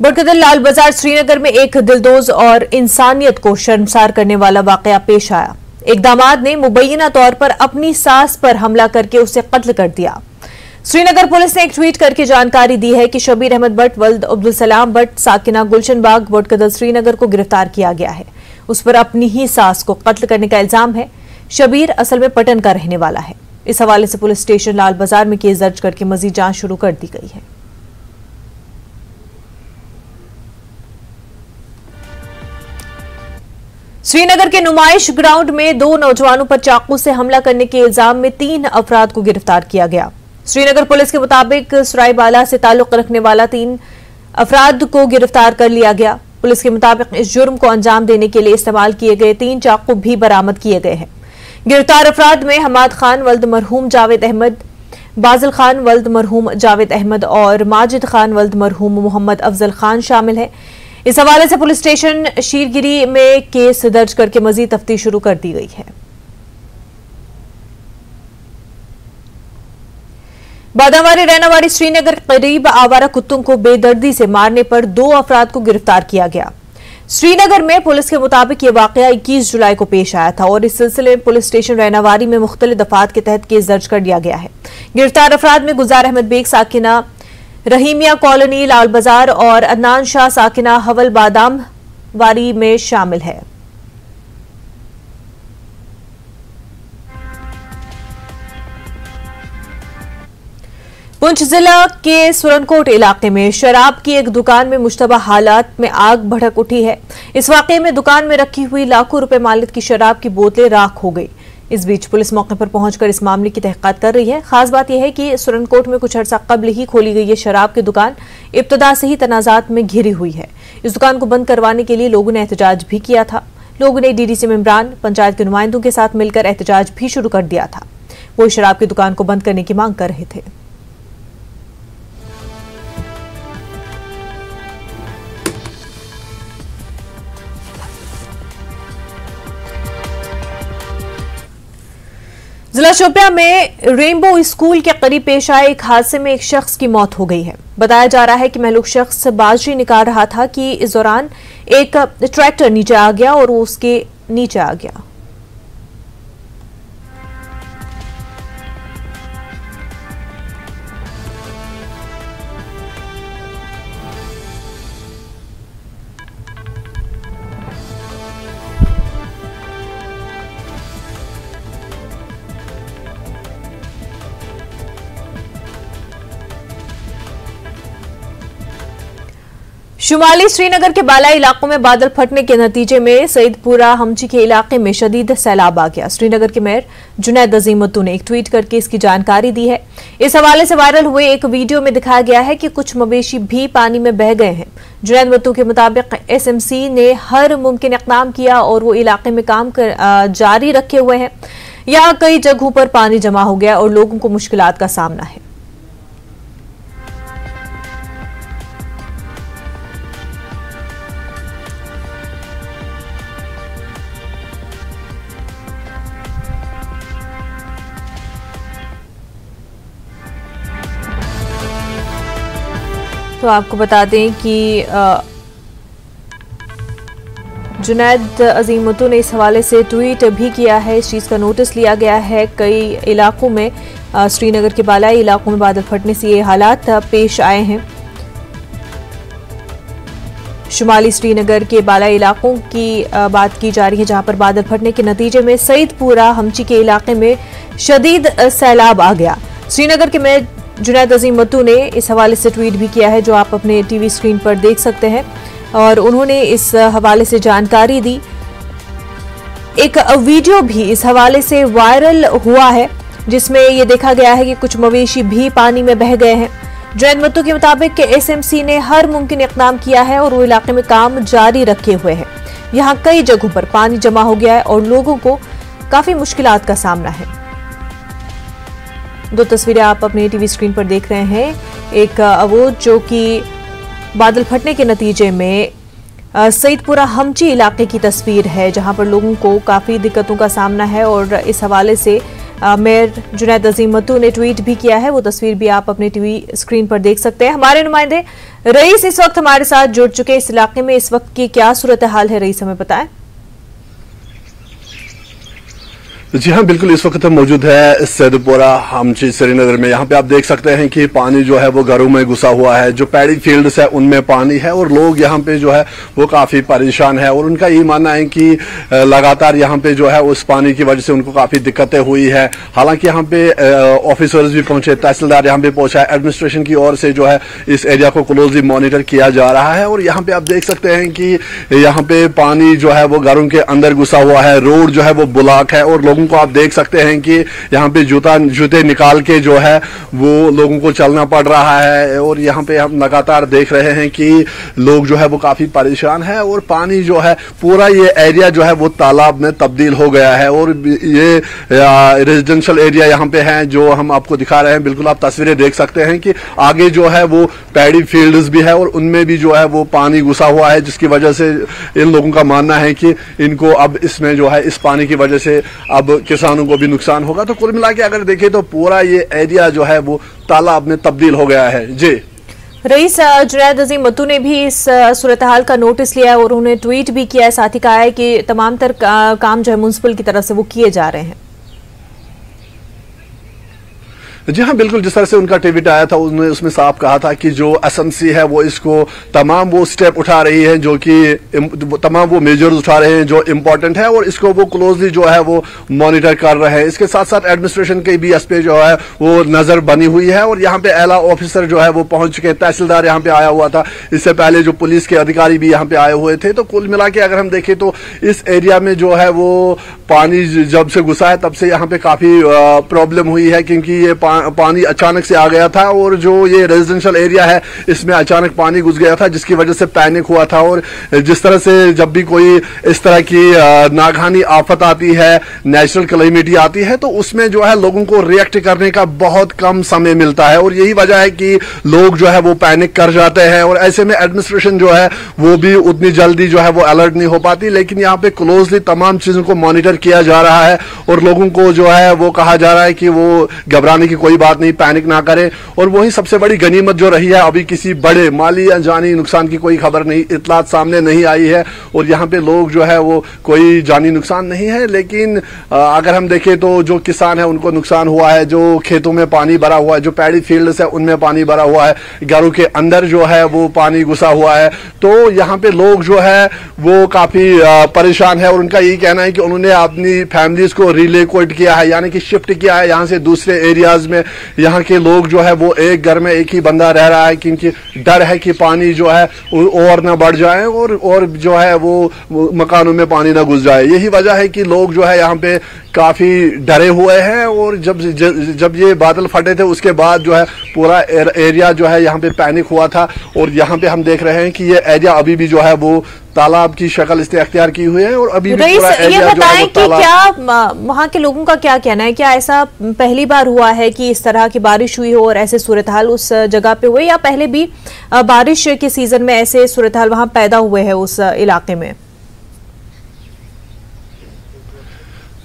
बरकदल लाल बाज़ार श्रीनगर में एक दिलदोज और इंसानियत को शर्मसार करने वाला वाकया पेश आया। एक दामाद ने मुबैना तौर पर अपनी सास पर हमला करके उसे कत्ल कर दिया। श्रीनगर पुलिस ने एक ट्वीट करके जानकारी दी है कि शबीर अहमद भट्ट, वल्द अब्दुल सलाम भट्ट, साकिना गुलशन बाग बटकदल श्रीनगर को गिरफ़्तार किया गया है। उस पर अपनी ही सास को कत्ल करने का इल्ज़ाम है। शबीर असल में पटन का रहने वाला है। इस हवाले से पुलिस स्टेशन लाल बाज़ार में केस दर्ज करके मजीद जाँच शुरू कर दी गई है। श्रीनगर के नुमाइश ग्राउंड में दो नौजवानों पर चाकू से हमला करने के इल्ज़ाम में तीन अफराद को गिरफ़्तार किया गया। श्रीनगर पुलिस के मुताबिक सरायबाला से ताल्लुक रखने वाला तीन अफराद को गिरफ़्तार कर लिया गया। पुलिस के मुताबिक इस जुर्म को अंजाम देने के लिए इस्तेमाल किए गए तीन चाकू भी बरामद किए गए हैं। गिरफ़्तार अफराद में हमाद खान, वल्द मरहूम जावेद अहमद, बाजल खान, वल्द मरहूम जावेद अहमद और माजिद खान, वल्द मरहूम मोहम्मद अफजल खान शामिल है। इस हवाले से पुलिस स्टेशन शीरगिरी में केस दर्ज करके मजीद तफ्तीश शुरू कर दी गई है। बादावारी रहनावाड़ी श्रीनगर करीब आवारा कुत्तों को बेदर्दी से मारने पर दो अफराद को गिरफ़्तार किया गया। श्रीनगर में पुलिस के मुताबिक ये वाकया 21 जुलाई को पेश आया था और इस सिलसिले में पुलिस स्टेशन रहनावारी में मुख्तलि दफात के तहत केस दर्ज कर दिया गया है। गिरफ़्तार अफराद में गुजार अहमद बेग, साकिना रहीमिया कॉलोनी, लाल बाज़ार और अदनान शाह साकिना हवल बादाम वारी में शामिल है। पुंछ जिला के सुरनकोट इलाके में शराब की एक दुकान में मुश्तबा हालात में आग भड़क उठी है। इस वाकये में दुकान में रखी हुई लाखों रुपए मालिक की शराब की बोतलें राख हो गई। इस बीच पुलिस मौके पर पहुंचकर इस मामले की तहकीकात कर रही है। खास बात यह है कि सुरनकोट में कुछ अर्सा कबल ही खोली गई ये शराब की दुकान इब्तदा से ही तनाजात में घिरी हुई है। इस दुकान को बंद करवाने के लिए लोगों ने एहतजाज भी किया था। लोगों ने डीडीसी मेम्बरान, पंचायत के नुमाइंदों के साथ मिलकर एहतजाज भी शुरू कर दिया था। वो शराब की दुकान को बंद करने की मांग कर रहे थे। जिला शोपिया में रेनबो स्कूल के करीब पेश आए एक हादसे में एक शख्स की मौत हो गई है। बताया जा रहा है कि महलूक शख्स बाजरी निकाल रहा था कि इस दौरान एक ट्रैक्टर नीचे आ गया और वो उसके नीचे आ गया। शुमाली श्रीनगर के बालाई इलाकों में बादल फटने के नतीजे में सईदपुरा हमची के इलाके में शदीद सैलाब आ गया। श्रीनगर के मेयर जुनैद अजीमतू ने एक ट्वीट करके इसकी जानकारी दी है। इस हवाले से वायरल हुए एक वीडियो में दिखाया गया है कि कुछ मवेशी भी पानी में बह गए हैं। जुनैद मत्तू के मुताबिक एसएमसी ने हर मुमकिन इकदाम किया और वो इलाके में काम कर, आ, जारी रखे हुए हैं। यहाँ कई जगहों पर पानी जमा हो गया और लोगों को मुश्किल का सामना है। तो आपको बता दें कि जुनैद अजीमतों ने इस हवाले से ट्वीट भी किया है। इस चीज़ का नोटिस लिया गया है। कई इलाकों में श्रीनगर के बालाई इलाकों में बादल फटने से ये हालात पेश आए हैं। शुमाली श्रीनगर के बालाई इलाकों की बात की जा रही है, जहाँ पर बादल फटने के नतीजे में सईदपुरा, हमची के इलाके में शदीद सैलाब आ गया। श्रीनगर के जुनैद अजीम मत्तू ने इस हवाले से ट्वीट भी किया है, जो आप अपने टीवी स्क्रीन पर देख सकते हैं। और उन्होंने इस हवाले से जानकारी दी। एक वीडियो भी इस हवाले से वायरल हुआ है, जिसमें ये देखा गया है कि कुछ मवेशी भी पानी में बह गए हैं। जुनैद मत्तू के मुताबिक एसएमसी ने हर मुमकिन इकदाम किया है और वो इलाके में काम जारी रखे हुए हैं। यहाँ कई जगहों पर पानी जमा हो गया है और लोगों को काफ़ी मुश्किल का सामना है। दो तस्वीरें आप अपने टीवी स्क्रीन पर देख रहे हैं। एक वो जो कि बादल फटने के नतीजे में सईदपुरा हमची इलाके की तस्वीर है, जहाँ पर लोगों को काफ़ी दिक्कतों का सामना है और इस हवाले से मेयर जुनैद अजीम मतू ने ट्वीट भी किया है। वो तस्वीर भी आप अपनी टीवी स्क्रीन पर देख सकते हैं। हमारे नुमाइंदे रईस इस वक्त हमारे साथ जुड़ चुके इस इलाके में इस वक्त की क्या सूरत हाल है रईस, हमें बताएँ। जी हाँ बिल्कुल इस वक्त हम मौजूद है सैदपुरा हमची श्रीनगर में। यहाँ पे आप देख सकते हैं कि पानी जो है वो घरों में घुसा हुआ है, जो पैडी फील्ड्स है उनमें पानी है और लोग यहाँ पे जो है वो काफ़ी परेशान है और उनका ये मानना है कि लगातार यहाँ पे जो है उस पानी की वजह से उनको काफ़ी दिक्कतें हुई है। हालाँकि यहाँ पे ऑफिसर्स भी पहुँचे, तहसीलदार यहाँ पे पहुँचा है, एडमिनिस्ट्रेशन की ओर से जो है इस एरिया को क्लोजली मॉनिटर किया जा रहा है और यहाँ पे आप देख सकते हैं कि यहाँ पे पानी जो है वो घरों के अंदर घुसा हुआ है, रोड जो है वो ब्लॉक है और लोगों को आप देख सकते हैं कि यहाँ पे जूता, जूते निकाल के जो है वो लोगों को चलना पड़ रहा है और यहाँ पे हम लगातार देख रहे हैं कि लोग जो है वो काफ़ी परेशान है और पानी जो है, पूरा ये एरिया जो है वो तालाब में तब्दील हो गया है और ये रेजिडेंशियल एरिया यहाँ पे है जो हम आपको दिखा रहे हैं। बिल्कुल आप तस्वीरें देख सकते हैं कि आगे जो है वो पैडी फील्ड्स भी है और उनमें भी जो है वो पानी घुसा हुआ है, जिसकी वजह से इन लोगों का मानना है कि इनको अब इसमें जो है, इस पानी की वजह से अब किसानों को भी नुकसान होगा। तो कुल मिला के अगर देखें तो पूरा ये एरिया जो है वो तालाब में तब्दील हो गया है। जी। रईस जुनैद अजीम मत्तू ने भी इस सूरत हाल का नोटिस लिया है और उन्होंने ट्वीट भी किया है। साथ ही कहा है कि तमाम तर काम जो है म्यूनसिपल की तरफ़ से वो किए जा रहे हैं। जी हाँ बिल्कुल, जिस तरह से उनका टिविट आया था, उन्होंने उसमें साफ़ कहा था कि जो एसएमसी है, वो इसको तमाम वो स्टेप उठा रही है, जो कि तमाम वो मेजर्स उठा रहे हैं, जो इम्पोर्टेंट है, और इसको वो क्लोजली जो है, वो मॉनिटर कर रहे हैं। इसके साथ साथ एडमिनिस्ट्रेशन के भी एस पे जो है, वो नज़र बनी हुई है, और यहाँ पे एला ऑफिसर जो है, वो पहुँच चुके हैं तहसीलदार यहाँ पे आया हुआ था। इससे पहले जो पुलिस के अधिकारी भी यहाँ पे आए हुए थे। तो कुल मिला के अगर हम देखें तो इस एरिया में जो है, वो पानी जब से घुसा है, तब से यहाँ पे काफ़ी प्रॉब्लम हुई है, क्योंकि ये पानी अचानक से आ गया था और जो ये रेजिडेंशियल एरिया है, इसमें अचानक पानी घुस गया था, जिसकी वजह से पैनिक हुआ था और जिस तरह से जब भी कोई इस तरह की नागहानी आफत आती है नेचुरल क्लेमिटी आती है तो उसमें जो है लोगों को रिएक्ट करने का बहुत कम समय मिलता है और यही वजह है कि लोग जो है वो पैनिक कर जाते हैं और ऐसे में एडमिनिस्ट्रेशन जो है वो भी उतनी जल्दी जो है वो अलर्ट नहीं हो पाती, लेकिन यहाँ पे क्लोजली तमाम चीज़ों को मॉनिटर किया जा रहा है और लोगों को जो है वो कहा जा रहा है कि वो घबराने की कोई बात नहीं, पैनिक ना करें। और वही सबसे बड़ी गनीमत जो रही है, अभी किसी बड़े माली या जानी नुकसान की कोई खबर नहीं, इतलात सामने नहीं आई है। और यहाँ पे लोग जो है, वो कोई जानी नुकसान नहीं है, लेकिन अगर हम देखें तो जो किसान है, उनको नुकसान हुआ है, जो खेतों में पानी भरा हुआ है, जो पैडी फ़ील्ड है उनमें पानी भरा हुआ है, घरों के अंदर जो है, वो पानी घुसा हुआ है। तो यहाँ पे लोग जो है, वो काफ़ी परेशान है। और उनका यही कहना है कि उन्होंने अपनी फैमिलीज़ को रिलेकोट किया है, यानी कि शिफ्ट किया है यहाँ से दूसरे एरियाज़ में। यहाँ के लोग जो है वो एक घर में एक ही बंदा रह रहा है क्योंकि डर है कि पानी जो है और ना बढ़ जाए और और जो है वो मकानों में पानी ना घुस जाए। यही वजह है कि लोग जो है यहाँ पे काफ़ी डरे हुए हैं और जब जब ये बादल फटे थे उसके बाद जो है पूरा एरिया जो है यहाँ पे पैनिक हुआ था और यहाँ पे हम देख रहे हैं कि ये एरिया अभी भी जो है वो तालाब की शक्ल इसने अख्तियार की हुई है और अभी भी पूरा ये बताएँ कि क्या वहाँ के लोगों का क्या कहना है? क्या ऐसा पहली बार हुआ है कि इस तरह की बारिश हुई हो और ऐसे सूरत हाल उस जगह पे हुए? या पहले भी बारिश के सीज़न में ऐसे सूरत हाल वहाँ पैदा हुए है उस इलाके में?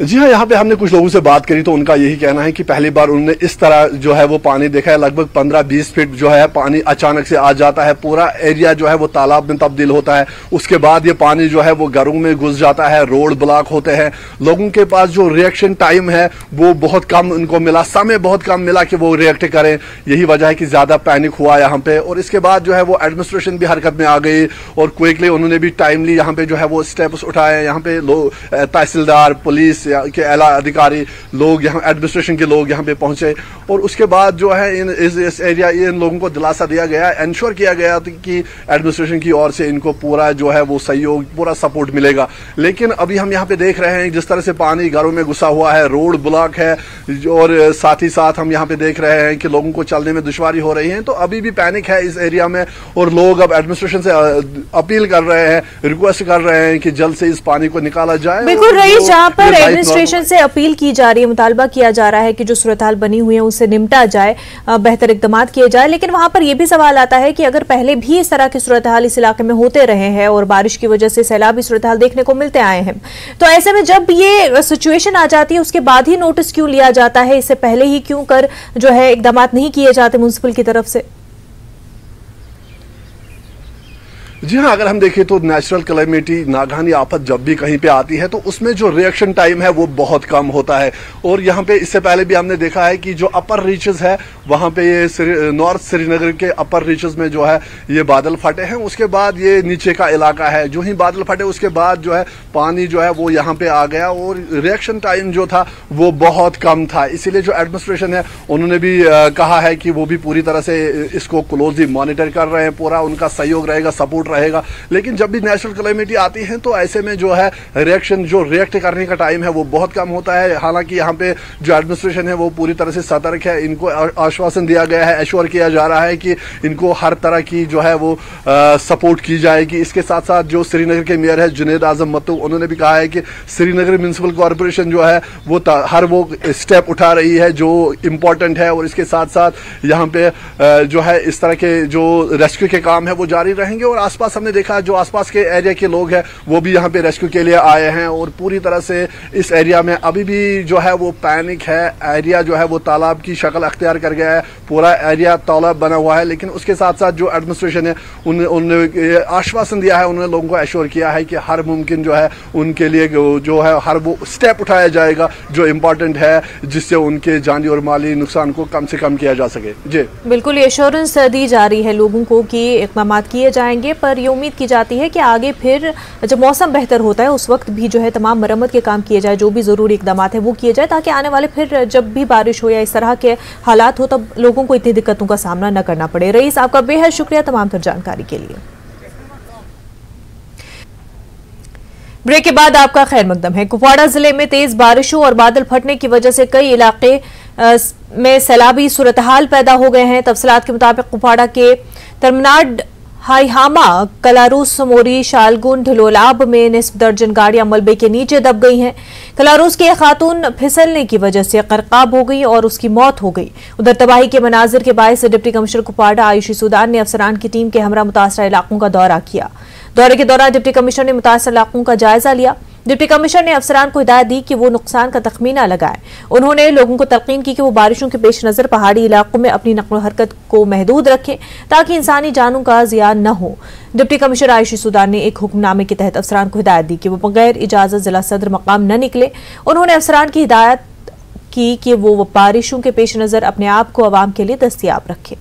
जी हाँ यहाँ पे हमने कुछ लोगों से बात करी तो उनका यही कहना है कि पहली बार उन्होंने इस तरह जो है वो पानी देखा है। लगभग 15-20 फीट जो है पानी अचानक से आ जाता है। पूरा एरिया जो है वो तालाब में तब्दील होता है। उसके बाद ये पानी जो है वो घरों में घुस जाता है। रोड ब्लॉक होते हैं। लोगों के पास जो रिएक्शन टाइम है, वो बहुत कम उनको मिला। समय बहुत कम मिला कि वो रिएक्ट करें। यही वजह है कि ज़्यादा पैनिक हुआ यहाँ पे। और इसके बाद जो है वो एडमिनिस्ट्रेशन भी हरकत में आ गई। और क्विकली उन्होंने भी टाइमली यहाँ पे जो है वो स्टेप्स उठाए। यहाँ पे तहसीलदार, पुलिस के अला अधिकारी लोग यहाँ एडमिनिस्ट्रेशन के लोग यहाँ पे पहुँचे। और उसके बाद जो है इन इस, इस एरिया इन लोगों को दिलासा दिया गया इंश्योर किया गया कि एडमिनिस्ट्रेशन की ओर से इनको पूरा जो है वो सहयोग पूरा सपोर्ट मिलेगा। लेकिन अभी हम यहाँ पे देख रहे हैं जिस तरह से पानी घरों में घुसा हुआ है रोड ब्लॉक है और साथ ही साथ हम यहाँ पे देख रहे हैं कि लोगों को चलने में दुश्वारी हो रही है। तो अभी भी पैनिक है इस एरिया में और लोग अब एडमिनिस्ट्रेशन से अपील कर रहे हैं रिक्वेस्ट कर रहे हैं कि जल्द से इस पानी को निकाला जाए। बिल्कुल रही जहाँ पर एडमिनिस्ट्रेशन से अपील की जा रही है, मुतालबा किया जा रहा है कि जो सूरत बनी हुई है उससे निपटा जाए बेहतर इकदाम किए जाए। लेकिन वहाँ पर यह भी सवाल आता है कि अगर पहले भी इस तरह की सूरत इस इलाके में होते रहे हैं और बारिश की वजह से सैलाबी सूरत देखने को मिलते आए हैं तो ऐसे में जब ये सिचुएशन आ जाती है, उसके बाद ही नोटिस क्यों लिया जाता है? इससे पहले ही क्यों कर जो है इकदाम नहीं किए जाते म्यूनसिपल की तरफ़ से? जी हाँ अगर हम देखें तो नेचुरल कलेमिटी नागानी आफत जब भी कहीं पे आती है तो उसमें जो रिएक्शन टाइम है वो बहुत कम होता है। और यहाँ पे इससे पहले भी हमने देखा है कि जो अपर रीचेस है, वहाँ पे ये नॉर्थ श्रीनगर के अपर रीचेस में जो है, ये बादल फटे हैं। उसके बाद ये नीचे का इलाका है। जो ही बादल फटे, उसके बाद जो है, पानी जो है, वो यहाँ पे आ गया। और रिएक्शन टाइम जो था, वो बहुत कम था। इसीलिए जो एडमिनिस्ट्रेशन है, उन्होंने भी कहा है कि वो भी पूरी तरह से इसको क्लोजली मॉनिटर कर रहे हैं। पूरा उनका सहयोग रहेगा सपोर्ट रहेगा। लेकिन जब भी नेचुरल क्लेमिटी आती है तो ऐसे में जो है रिएक्शन जो रिएक्ट करने का टाइम है वो बहुत कम होता है। हालाँकि यहाँ पे जो एडमिनिस्ट्रेशन है वो पूरी तरह से सतर्क है। इनको आश्वासन दिया गया है एश्योर किया जा रहा है कि इनको हर तरह की जो है वो आ, सपोर्ट की जाएगी। इसके साथ साथ जो श्रीनगर के मेयर है जुनेद आज़म मत्तू उन्होंने भी कहा है कि श्रीनगर म्यूनसिपल कॉरपोरेशन जो है वो हर वो स्टेप उठा रही है जो इम्पोर्टेंट है। और इसके साथ साथ यहाँ पे जो है इस तरह के जो रेस्क्यू के काम है वो जारी रहेंगे। और आस आसपास हमने देखा जो आसपास के एरिया के लोग हैं, वो भी यहाँ पे रेस्क्यू के लिए आए हैं और पूरी तरह से इस एरिया में अभी भी जो है वो पैनिक है। एरिया जो है वो तालाब की शक्ल अख्तियार कर गया है। पूरा एरिया तालाब बना हुआ है, लेकिन उसके साथ साथ जो एडमिनिस्ट्रेशन है उन्होंने आश्वासन दिया है, उन्होंने लोगों को एश्योर किया है कि हर मुमकिन जो है उनके लिए जो है हर वो स्टेप उठाया जाएगा, जो इम्पोर्टेंट है, जिससे उनके जानी और माली नुकसान को कम से कम किया जा सके। जी। बिल्कुल एश्योरेंस दी जा रही है लोगों को कि इकदाम किए जाएँगे, पर ये उम्मीद की जाती है कि आगे फिर जब मौसम बेहतर होता है, उस वक्त भी जो है तमाम मरम्मत के काम किए जाए, जो भी ज़रूरी इकदाम है वो किए जाए, ताकि आने वाले फिर जब भी बारिश हो या इस तरह के हालात हो, तब लोगों को इतनी दिक्कतों का सामना न करना पड़े। रईस, आपका बेहद शुक्रिया तमाम फिर जानकारी के लिए। ब्रेक के बाद आपका खैर मकदम है। कुपवाड़ा ज़िले में तेज बारिशों और बादल फटने की वजह से कई इलाके में सैलाबी सूरतहाल पैदा हो गए हैं। तफसलात के मुताबिक कुपवाड़ा के तरमनाड हाईहामा, कलारूस समोरी शालगुन ढिलोलाब में निसफ दर्जन गाड़ियाँ मलबे के नीचे दब गई हैं। कलारूस की खातून फिसलने की वजह से करकाब हो गई और उसकी मौत हो गई। उधर तबाही के मनाजिर के बायस डिप्टी कमिश्नर कुपाडा आयुषी सुदान ने अफसरान की टीम के हमरा मुतासर इलाकों का दौरा किया। दौरे के दौरान डिप्टी कमिश्नर ने मुतासर इलाकों का जायजा लिया। डिप्टी कमिश्नर ने अफसरान को हिदायत दी कि वो नुकसान का तखमीना लगाए। उन्होंने लोगों को तलकीन की कि वो बारिशों के पेश नज़र पहाड़ी इलाकों में अपनी नकल हरकत को महदूद रखें ताकि इंसानी जानों का जिया न हो। डिप्टी कमिश्नर आयुषी सुदान ने एक हुक्मनामे के तहत अफसरान को हिदायत दी कि वो बगैर इजाज़त जिला सदर मकाम न निकले। उन्होंने अफसरान की हिदायत की कि वो बारिशों के पेश नज़र अपने आप को आवाम के लिए दस्तियाब रखें।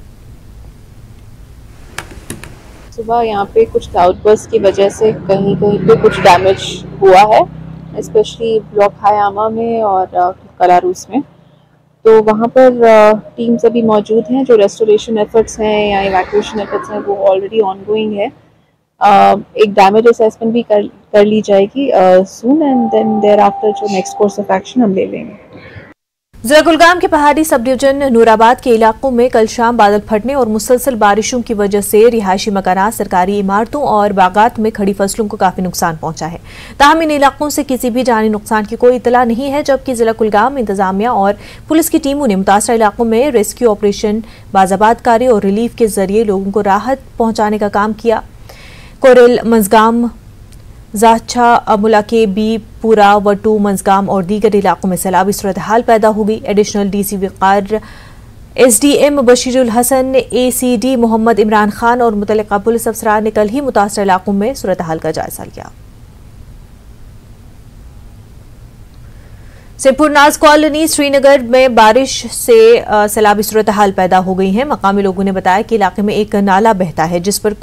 सुबह यहाँ पे कुछ क्लाउड बर्स्ट की वजह से कहीं कहीं पे कुछ डैमेज हुआ है स्पेशली ब्लॉक हायामा में और कलारूस में। तो वहाँ पर टीम्स अभी मौजूद हैं जो रेस्टोरेशन एफर्ट्स हैं या इवैक्यूएशन एफर्ट्स हैं, वो ऑलरेडी ऑन गोइंग है एक डैमेज असेसमेंट भी कर कर ली जाएगी soon and then thereafter जो नेक्स्ट कोर्स ऑफ़ एक्शन हम ले लेंगे। जिला कुलगाम के पहाड़ी सब डिवीज़न नूराबाद के इलाकों में कल शाम बादल फटने और मुसलसल बारिशों की वजह से रिहायशी मकान सरकारी इमारतों और बागात में खड़ी फ़सलों को काफ़ी नुकसान पहुँचा है। ताहम इन इलाकों से किसी भी जानी नुकसान की कोई इतला नहीं है, जबकि जिला कुलगाम इंतजामिया और पुलिस की टीमों ने मुतासर इलाकों में रेस्क्यू ऑपरेशन, बाजाबाद कार्य और रिलीफ के ज़रिए लोगों को राहत पहुँचाने का काम किया। कोरेल, मंजगाम जाच्छा अमुला के बी, पूरा, वटू, मंजगाम और दीगर इलाकों में सैलाबी सूरत हाल पैदा हो गई। Additional DC Waqar SDM Bashirul Hasan D Mohammad Imran Khan और मुतलका पुलिस अफसरान ने कल ही मुतासर इलाकों में सूरत हाल का जायजा लिया। सिपुरनाज कॉलोनी श्रीनगर में बारिश से सैलाबी सूरत हाल पैदा हो गई है। मकामी लोगों ने बताया कि इलाके में एक नाला बहता है, जिस पर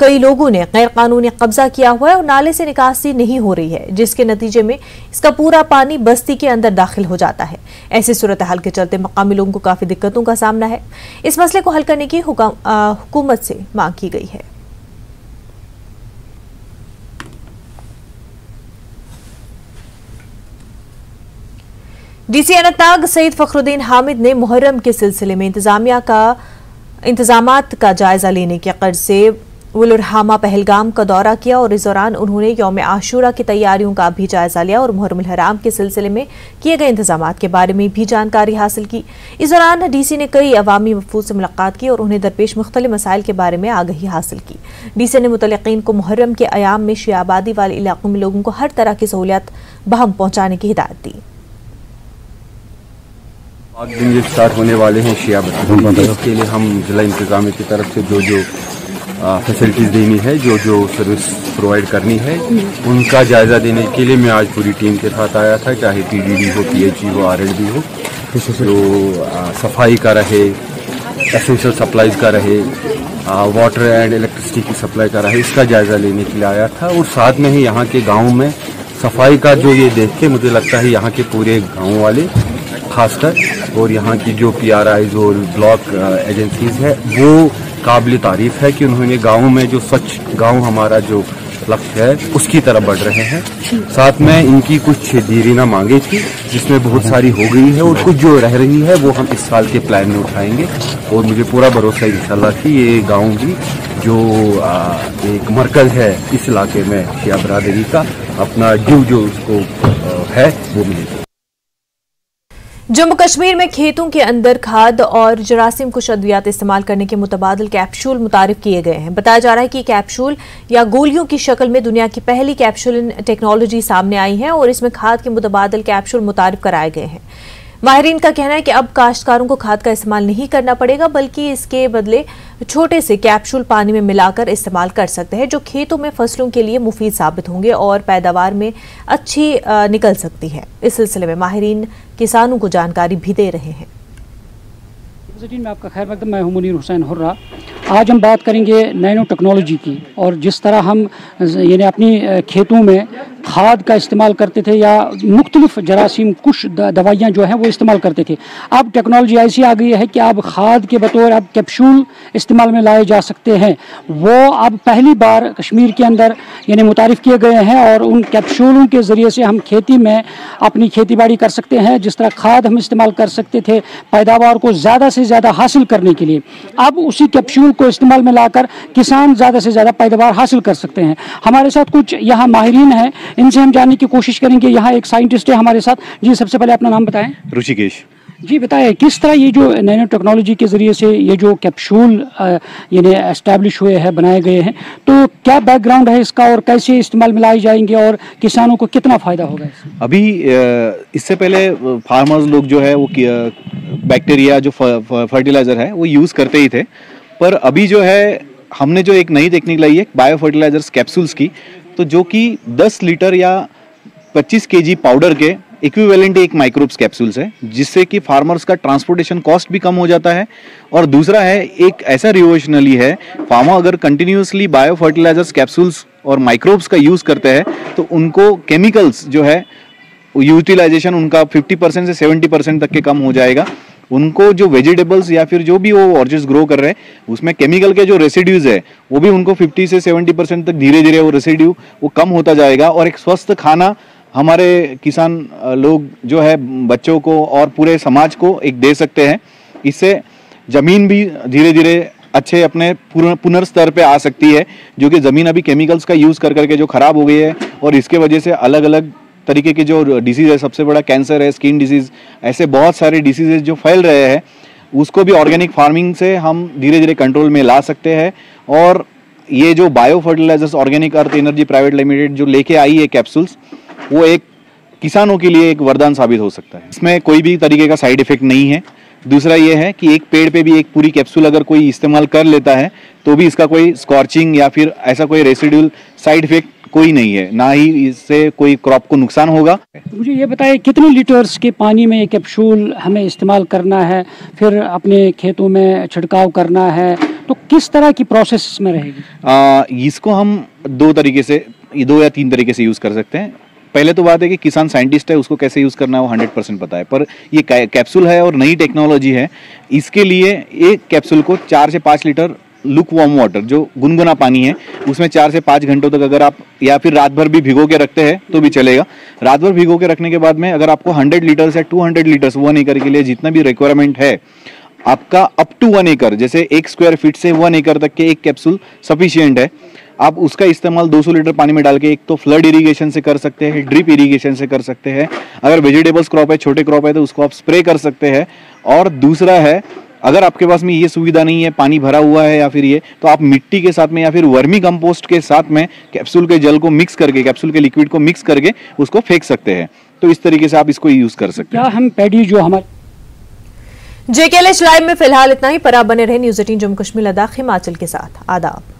कई लोगों ने गैर कानूनी कब्जा किया हुआ है और नाले से निकासी नहीं हो रही है, जिसके नतीजे में इसका पूरा पानी बस्ती के अंदर दाखिल हो जाता है। ऐसी सूरत हाल के चलते मकामी लोगों को काफ़ी दिक्कतों का सामना है। इस मसले को हल करने की हुकूमत से मांग की गई है। डीसी अनंतनाग सईद फखरुद्दीन हामिद ने मुहर्रम के सिलसिले में इंतजामिया का इंतज़ाम का जायजा लेने के कर्ज से उलरहामा पहलगाम का दौरा किया और इस दौरान उन्होंने यौम आशूरा की तैयारियों का भी जायजा लिया और मुहर्रम हराम के सिलसिले में किए गए इंतज़ाम के बारे में भी जानकारी हासिल की। इस दौरान डीसी ने कई अवामी वफूद से मुलाकात की और उन्हें दरपेश मुख्तलि मसाइल के बारे में आगही हासिल की। डीसी ने मुतलकिन को मुहर्रम के अयाम में शियाबादी वाले इलाकों में लोगों को हर तरह की सहूलियात बहम पहुँचाने की हिदायत दी। दिन ये स्टार्ट होने वाले हैं शिया इसके लिए हम जिला इंतज़ाम की तरफ़ से जो जो फैसिलिटीज़ देनी है, जो जो सर्विस प्रोवाइड करनी है, उनका जायज़ा देने के लिए मैं आज पूरी टीम के साथ आया था, चाहे पीडीडी हो पीएचई हो आरएलडी हो। जो सफ़ाई का रहे एसेंशियल सप्लाईज का रहे वाटर एंड इलेक्ट्रिसिटी की सप्लाई का रहे, इसका जायज़ा लेने के लिए आया था। और साथ में ही यहाँ के गाँव में सफ़ाई का जो ये देख के मुझे लगता है यहाँ के पूरे गाँव वाले खासकर, और यहाँ की जो पी आर आईज और ब्लॉक एजेंसीज है, वो काबिल तारीफ़ है कि उन्होंने गाँव में जो स्वच्छ गाँव हमारा जो लक्ष्य है, उसकी तरफ़ बढ़ रहे हैं। साथ में इनकी कुछ दीरीना मांगे थी, जिसमें बहुत सारी हो गई है, और कुछ जो रह रही है, वो हम इस साल के प्लान में उठाएँगे। और मुझे पूरा भरोसा है इंशाल्लाह कि ये गाँव भी जो एक मरकज है इस इलाके में, शिया बरदरी का, अपना ड्यू जो उसको है, वो मिलेगा। जम्मू कश्मीर में खेतों के अंदर खाद और जरासीम कुछ अद्वियात इस्तेमाल करने के मुतबादल कैप्सूल मुतारफ किए गए हैं। बताया जा रहा है कि कैप्सूल या गोलियों की शक्ल में दुनिया की पहली कैप्सूल टेक्नोलॉजी सामने आई है और इसमें खाद के मुतबादल कैप्सूल मुतारफ कराए गए हैं। माहरीन का कहना है कि अब काश्तकारों को खाद का इस्तेमाल नहीं करना पड़ेगा, बल्कि इसके बदले छोटे से कैप्सूल पानी में मिलाकर इस्तेमाल कर सकते हैं, जो खेतों में फ़सलों के लिए मुफीद साबित होंगे और पैदावार में अच्छी निकल सकती है। इस सिलसिले में माहरीन किसानों को जानकारी भी दे रहे हैं। में आपका खैर मकदम, मैं हूँ मुनीर हुसैन हुर्रा। आज हम बात करेंगे नैनो टेक्नोलॉजी की और जिस तरह हम यानी अपनी खेतों में खाद का इस्तेमाल करते थे या मुख्तलिफ़ जरासीम कुछ दवाइयाँ जो हैं वो इस्तेमाल करते थे। अब टेक्नोलॉजी ऐसी आ गई है कि अब खाद के बतौर अब कैप्सूल इस्तेमाल में लाए जा सकते हैं। वो अब पहली बार कश्मीर के अंदर यानी मुतारफ़ किए गए हैं और उन कैप्सूलों के ज़रिए से हम खेती में अपनी खेती बाड़ी कर सकते हैं। जिस तरह खाद हम इस्तेमाल कर सकते थे पैदावार को ज़्यादा से ज़्यादा हासिल करने के लिए। अब उसी कैप्सूल को इस्तेमाल में लाकर किसान ज़्यादा से ज़्यादा पैदावार हासिल कर सकते हैं। हमारे साथ कुछ यहाँ माहरीन हैं इनसे हम जानने की कोशिश करेंगे यहाँ एक साइंटिस्ट है हमारे साथ। जी सबसे पहले अपना नाम बताएँ। ऋषिकेश। जी बताए किस तरह ये जो नैनो टेक्नोलॉजी के ज़रिए से ये जो कैप्सूल यानी एस्टेब्लिश हुए हैं बनाए गए हैं तो क्या बैकग्राउंड है इसका और कैसे इस्तेमाल में लाए जाएँगे और किसानों को कितना फ़ायदा होगा अभी इससे पहले फार्मर्स लोग जो है वो बैक्टीरिया जो फर्टिलाइज़र है वो यूज़ करते ही थे। पर अभी जो है हमने जो एक नई टेक्निक लाई है बायो फर्टिलाइजर्स कैप्सूल्स की तो जो कि 10 लीटर या 25 केजी पाउडर के इक्विवेलेंट एक माइक्रोब्स कैप्सूल्स है, जिससे कि फार्मर्स का ट्रांसपोर्टेशन कॉस्ट भी कम हो जाता है। और दूसरा है, एक ऐसा रिवोशनली है फार्मर अगर कंटिन्यूसली बायो फर्टिलाइजर्स कैप्सूल्स और माइक्रोब्स का यूज़ करते हैं तो उनको केमिकल्स जो है यूटिलाइजेशन उनका 50 परसेंट से 70 परसेंट तक के कम हो जाएगा। उनको जो वेजिटेबल्स या फिर जो भी वो ऑर्चिड्स ग्रो कर रहे हैं, उसमें केमिकल के जो रेसिड्यूज है, वो भी उनको 50 से 70 परसेंट तक धीरे धीरे वो रेसिड्यू वो कम होता जाएगा। और एक स्वस्थ खाना हमारे किसान लोग जो है, बच्चों को और पूरे समाज को एक दे सकते हैं। इससे ज़मीन भी धीरे धीरे अच्छे अपने पुनर्स्तर पे आ सकती है, जो कि ज़मीन अभी केमिकल्स का यूज़ कर करके जो ख़राब हो गई है, और इसके वजह से अलग अलग तरीके के जो डिसीज़ है, सबसे बड़ा कैंसर है स्किन डिसीज़ ऐसे बहुत सारे डिसीजेज जो फैल रहे हैं, उसको भी ऑर्गेनिक फ़ार्मिंग से हम धीरे धीरे कंट्रोल में ला सकते हैं। और ये जो bio fertilisers organic earth energy private limited जो लेके आई है कैप्सूल्स वो एक किसानों के लिए एक वरदान साबित हो सकता है। इसमें कोई भी तरीके का साइड इफ़ेक्ट नहीं है। दूसरा ये है कि एक पेड़ पे भी एक पूरी कैप्सूल अगर कोई इस्तेमाल कर लेता है तो भी इसका कोई स्कॉर्चिंग या फिर ऐसा कोई रेसिड्यूल साइड इफ़ेक्ट कोई नहीं है ना ही इससे कोई क्रॉप को नुकसान होगा। मुझे ये बताएँ कितने लीटर्स के पानी में ये कैप्सूल हमें इस्तेमाल करना है फिर अपने खेतों में छिड़काव करना है तो किस तरह की प्रोसेस इसमें रहेगी? इसको हम दो तरीके से दो या तीन तरीके से यूज़ कर सकते हैं। पहले तो बात है कि किसान साइंटिस्ट है उसको कैसे यूज़ करना है वो हंड्रेड परसेंट पता है पर ये कैप्सूल है और नई टेक्नोलॉजी है इसके लिए एक कैप्सूल को चार से पाँच लीटर लुक वार्म वाटर जो गुनगुना पानी है, उसमें चार से पाँच घंटों तक अगर आप, या फिर रात भर भी भिगो के रखते हैं तो भी चलेगा। रात भर भिगो के रखने के बाद में अगर आपको हंड्रेड लीटर्स या two hundred litres one acre के लिए जितना भी रिक्वायरमेंट है, आपका अप टू वन एकड़ जैसे एक स्क्वायर फीट से वन एकड़ तक के एक कैप्सूल सफिशियंट है, आप उसका इस्तेमाल 200 लीटर पानी में डाल के एक तो फ्लड इरिगेशन से कर सकते हैं ड्रिप इरिगेशन से कर सकते हैं। अगर वेजिटेबल्स क्रॉप है, छोटे क्रॉप है तो उसको आप स्प्रे कर सकते हैं। और दूसरा है अगर आपके पास में ये सुविधा नहीं है पानी भरा हुआ है या फिर ये तो आप मिट्टी के साथ में या फिर वर्मी कंपोस्ट के साथ में कैप्सूल के जल को मिक्स करके कैप्सूल के लिक्विड को मिक्स करके उसको फेंक सकते हैं। तो इस तरीके से आप इसको यूज़ कर सकते हैं। हम पैडी जो हमारे जेकेएलएच लाइव में फ़िलहाल इतना ही। पर आप बने रहे न्यूज़ एटीन जम्मू कश्मीर लद्दाख हिमाचल के साथ। आदाब।